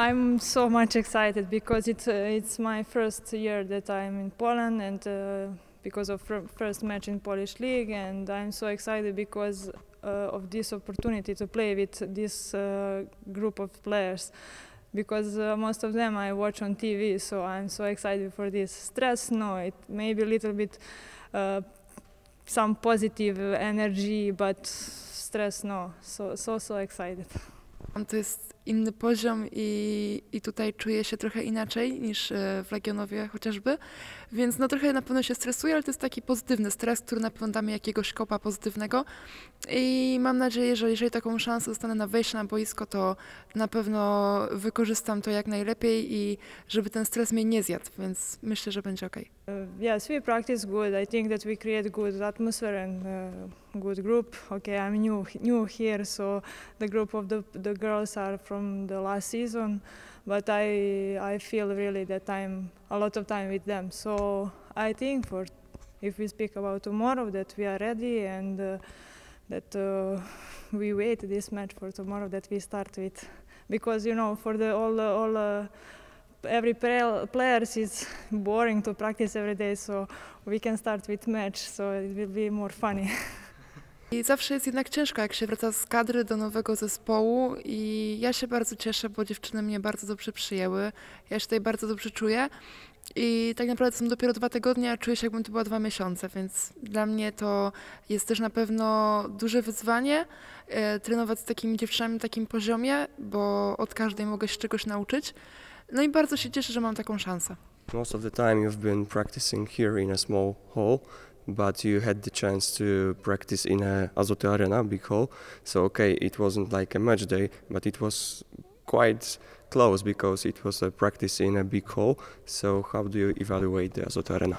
I'm so much excited because it's uh, it's my first year that I'm in Poland and uh, because of fir- first match in Polish league and I'm so excited because uh, of this opportunity to play with this uh, group of players. Because uh, most of them I watch on TV so I'm so excited for this stress. No it may be a little bit uh, some positive energy but stress no. So so so excited inny poziom i, i tutaj czuję się trochę inaczej niż e, w Legionowie chociażby, więc no trochę na pewno się stresuję, ale to jest taki pozytywny stres, który na pewno da mi jakiegoś kopa pozytywnego i mam nadzieję, że jeżeli taką szansę dostanę na wejście na boisko, to na pewno wykorzystam to jak najlepiej i żeby ten stres mnie nie zjadł, więc myślę, że będzie ok. Uh, yes, we practice good. I think that we create good atmosphere and uh, good group. Okay, I'm new new here, so the group of the the girls are from the last season, but I I feel really that I'm a lot of time with them. So I think for if we speak about tomorrow, that we are ready and uh, that uh, we wait this match for tomorrow that we start with, because you know for the all the all. Uh, every player, players is boring to practice every day, so we can start with match, so it will be more funny. I zawsze jest jednak ciężko, jak się wraca z kadry do nowego zespołu i ja się bardzo cieszę, bo dziewczyny mnie bardzo dobrze przyjęły. Ja się tutaj bardzo dobrze czuję i tak naprawdę są dopiero dwa tygodnie, a czuję się jakbym to była dwa miesiące, więc dla mnie to jest też na pewno duże wyzwanie e, trenować z takimi dziewczynami na takim poziomie, bo od każdej mogę się czegoś nauczyć. No i bardzo się cieszę, że mam taką szansę. Most of the time you've been practicing here in a small hall, but you had the chance to practice in a Azoty Arena, big hall. So okay, it wasn't like a match day, but it was quite close because it was a practice in a big hall. So how do you evaluate the Azoty Arena?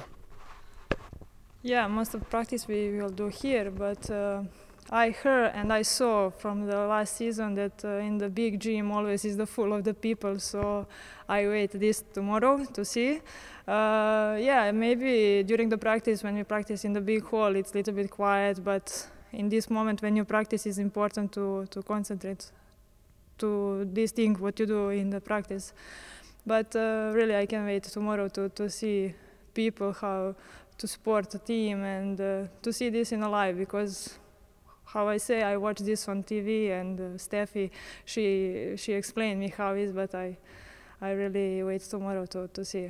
yeah, most of practice we will do here, but uh, I heard and I saw from the last season that uh, in the big gym always is the full of the people. So I wait this tomorrow to see. Uh, yeah, maybe during the practice when we practice in the big hall, it's a little bit quiet, but in this moment when you practice, it's important to to concentrate, to distinct what you do in the practice. But uh, really, I can wait tomorrow to to see people how to support the team and uh, to see this in a live because how I say I watch this on TV and uh, Steffi she she explained me how it is but I I really wait tomorrow to, to see.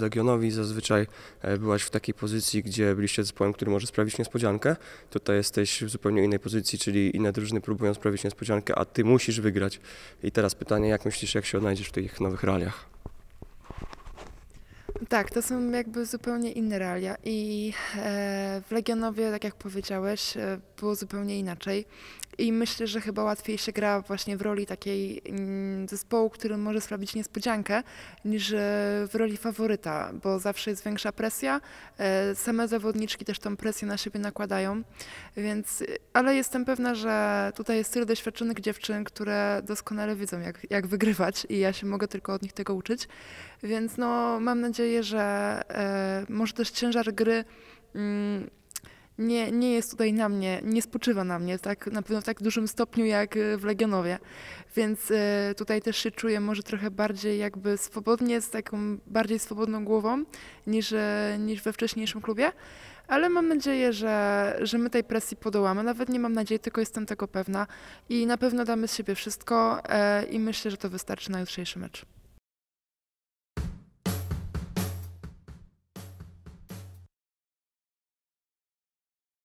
Legionowi zazwyczaj e, byłaś w takiej pozycji, gdzie byliście zespołem, który może sprawić niespodziankę. Tutaj jesteś w zupełnie innej pozycji, czyli inne drużyny próbują sprawić niespodziankę, a ty musisz wygrać. I teraz pytanie, jak myślisz, jak się odnajdziesz w tych nowych realiach? Tak, to są jakby zupełnie inne realia i e, w Legionowie, tak jak powiedziałeś, e, było zupełnie inaczej i myślę, że chyba łatwiej się gra właśnie w roli takiej mm, zespołu, który może sprawić niespodziankę, niż e, w roli faworyta, bo zawsze jest większa presja, e, same zawodniczki też tą presję na siebie nakładają, więc, ale jestem pewna, że tutaj jest tyle doświadczonych dziewczyn, które doskonale wiedzą, jak, jak wygrywać i ja się mogę tylko od nich tego uczyć, więc no mam nadzieję, że e, może też ciężar gry mm, nie, nie jest tutaj na mnie, nie spoczywa na mnie tak na pewno w tak dużym stopniu jak e, w Legionowie. Więc e, tutaj też się czuję może trochę bardziej jakby swobodnie, z taką bardziej swobodną głową niż, e, niż we wcześniejszym klubie. Ale mam nadzieję, że, że my tej presji podołamy. Nawet nie mam nadziei, tylko jestem tego pewna. I na pewno damy z siebie wszystko i myślę, że to wystarczy na jutrzejszy mecz.